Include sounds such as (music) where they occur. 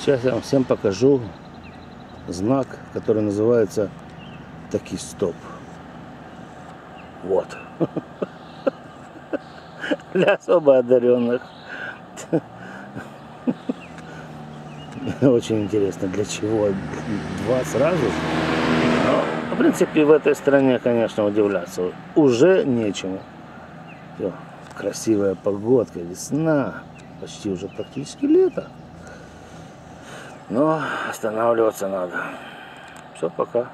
Сейчас я вам всем покажу знак, который называется таки стоп. Вот. (laughs) Для особо одаренных. (laughs) Очень интересно, для чего два сразу. Но, в принципе, в этой стране, конечно, удивляться уже нечему. Всё, красивая погодка, весна, почти уже практически лето. Но останавливаться надо. Все, пока.